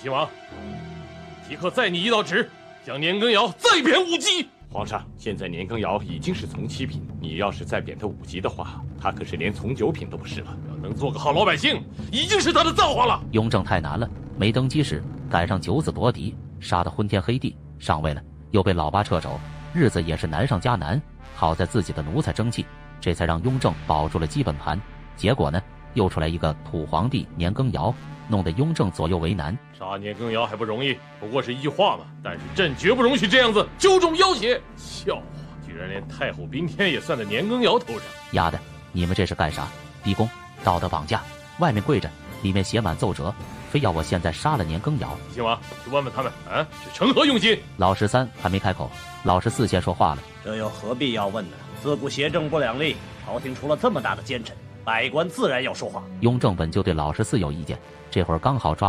秦王，即刻再拟一道旨，将年羹尧再贬五级。皇上，现在年羹尧已经是从七品，你要是再贬他五级的话，他可是连从九品都不是了。要能做个好老百姓，已经是他的造化了。雍正太难了，没登基时赶上九子夺嫡，杀得昏天黑地；上位了，又被老八掣肘，日子也是难上加难。好在自己的奴才争气，这才让雍正保住了基本盘。结果呢，又出来一个土皇帝年羹尧，弄得雍正左右为难。杀年羹尧还不容易，不过是一句话嘛。但是朕绝不容许这样子揪中要挟，笑话！居然连太后宾天也算在年羹尧头上。丫的，你们这是干啥？逼宫、道德绑架，外面跪着，里面写满奏折，非要我现在杀了年羹尧。秦王，去问问他们啊，是成何用心？老十三还没开口，老十四先说话了。这又何必要问呢？自古邪正不两立，朝廷出了这么大的奸臣，百官自然要说话。雍正本就对老十四有意见，这会儿刚好抓。